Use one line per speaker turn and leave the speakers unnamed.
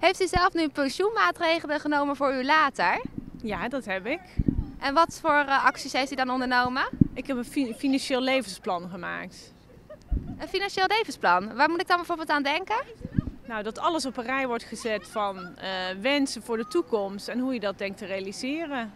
Heeft u zelf nu pensioenmaatregelen genomen voor u later?
Ja, dat heb ik.
En wat voor eh, acties heeft u dan ondernomen?
Ik heb een financieel levensplan gemaakt.
Een financieel levensplan? Waar moet ik dan bijvoorbeeld aan denken?
Nou, dat alles op een rij wordt gezet van uh, wensen voor de toekomst en hoe je dat denkt te realiseren.